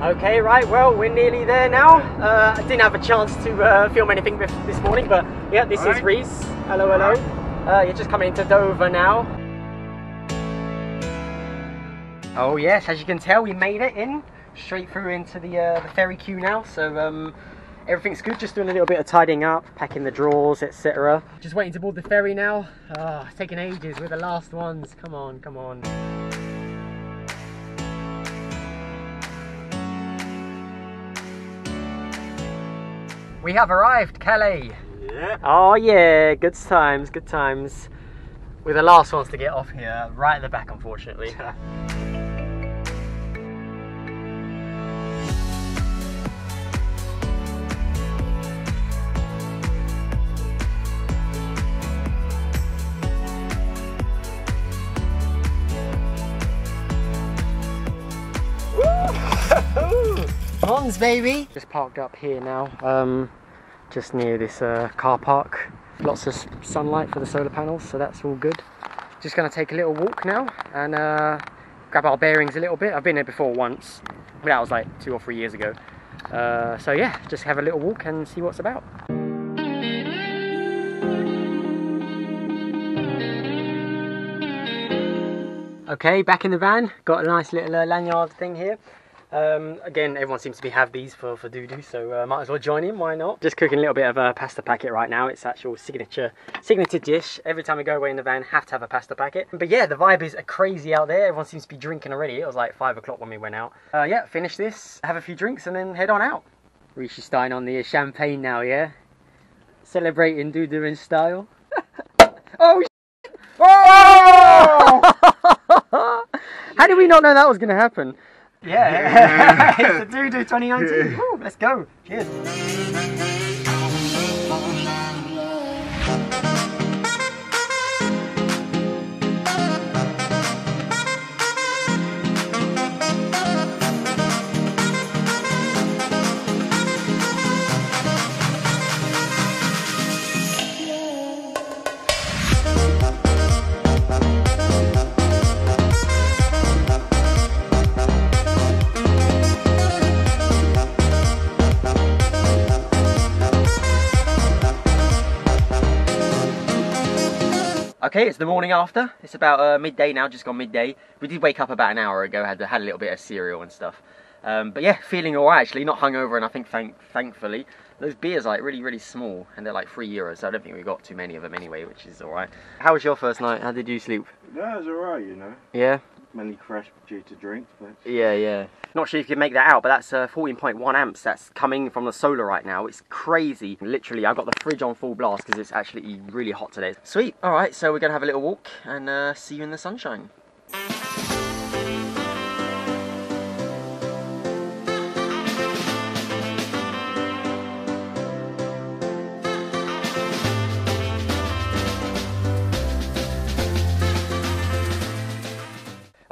Okay, right, well, we're nearly there now. Uh, I didn't have a chance to uh, film anything this morning, but yeah, this All is right. Reese. Hello, hello. Uh, you're just coming into Dover now. Oh yes, as you can tell, we made it in, straight through into the, uh, the ferry queue now, so um, everything's good, just doing a little bit of tidying up, packing the drawers, etc. Just waiting to board the ferry now. It's taking ages, we're the last ones. Come on, come on. We have arrived, Kelly. Yeah. Oh yeah, good times, good times. We're the last ones to get off here, right at the back, unfortunately. Baby. Just parked up here now, um, just near this uh, car park. Lots of sunlight for the solar panels, so that's all good. Just gonna take a little walk now and uh, grab our bearings a little bit. I've been here before once, but that was like two or three years ago. Uh, so yeah, just have a little walk and see what's about. Okay, back in the van. Got a nice little uh, lanyard thing here. Um, again, everyone seems to be have these for for Doudou, so uh, might as well join in. Why not? Just cooking a little bit of a pasta packet right now. It's actual signature signature dish. Every time we go away in the van, have to have a pasta packet. But yeah, the vibe is crazy out there. Everyone seems to be drinking already. It was like five o'clock when we went out. Uh, yeah, finish this, have a few drinks, and then head on out. Rishi Stein on the champagne now, yeah. Celebrating Doudou in style. oh. Oh! How did we not know that was going to happen? Yeah, it's the Doudou 2019. Woo, let's go. Cheers. Okay, it's the morning after. It's about uh, midday now, just gone midday. We did wake up about an hour ago, had had a little bit of cereal and stuff. Um, but yeah, feeling alright actually, not hungover, and I think thank thankfully those beers are like really really small, and they're like three euros. So I don't think we got too many of them anyway, which is alright. How was your first night? How did you sleep? That was alright, you know. Yeah, Mainly crashed due to drink, but yeah, yeah. Not sure if you can make that out, but that's uh, 14.1 amps. That's coming from the solar right now. It's crazy. Literally, I've got the fridge on full blast because it's actually really hot today. Sweet. All right, so we're gonna have a little walk and uh, see you in the sunshine.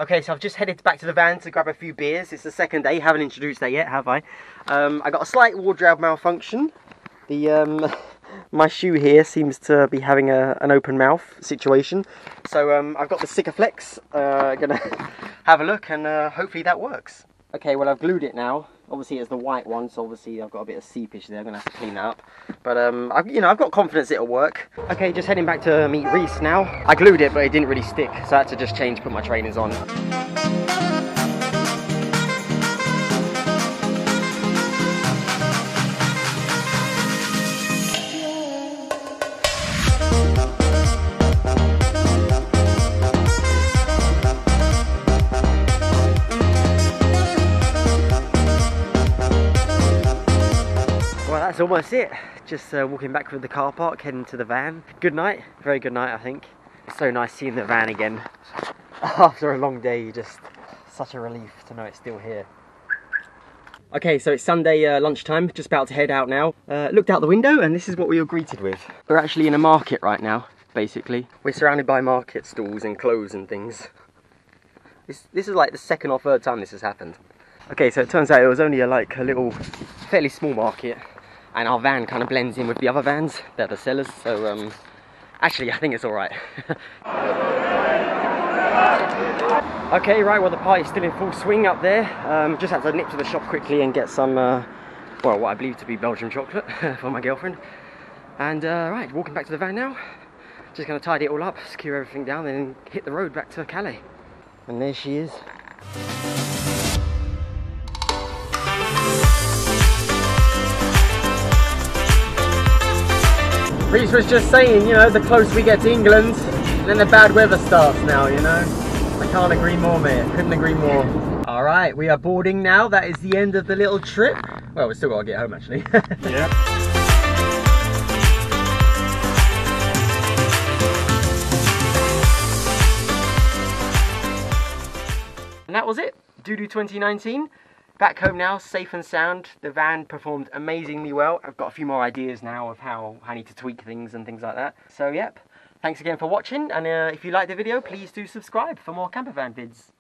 Okay, so I've just headed back to the van to grab a few beers. It's the second day. Haven't introduced that yet, have I? Um, I got a slight wardrobe malfunction. The um, my shoe here seems to be having a, an open mouth situation. So um, I've got the Sikaflex. Uh, gonna have a look and uh, hopefully that works. Okay, well I've glued it now. Obviously it's the white one, so obviously I've got a bit of seepage there. I'm gonna have to clean that up. But um, I've, you know, I've got confidence it'll work. Okay, just heading back to meet Reese now. I glued it, but it didn't really stick, so I had to just change, put my trainers on. That's almost it. Just uh, walking back from the car park, heading to the van. Good night, very good night, I think. So nice seeing the van again. After a long day, just such a relief to know it's still here. Okay, so it's Sunday uh, lunchtime, just about to head out now. Uh, looked out the window and this is what we were greeted with. We're actually in a market right now, basically. We're surrounded by market stalls and clothes and things. This, this is like the second or third time this has happened. Okay, so it turns out it was only a, like a little, fairly small market, and our van kind of blends in with the other vans. They're the sellers, so um, actually I think it's all right. Okay, right, well the party's still in full swing up there. Um, just had to nip to the shop quickly and get some, uh, well, what I believe to be Belgian chocolate for my girlfriend. And, uh, right, walking back to the van now. Just going to tidy it all up, secure everything down, then hit the road back to Calais. And there she is. Reese was just saying, you know, the closer we get to England, then the bad weather starts now, you know. I can't agree more, mate. Couldn't agree more. All right, we are boarding now. That is the end of the little trip. Well, we still got to get home, actually. Yeah. And that was it. Doudou 2019. Back home now, safe and sound. The van performed amazingly well. I've got a few more ideas now of how I need to tweak things and things like that. So, yep. Thanks again for watching. And uh, if you liked the video, please do subscribe for more camper van vids.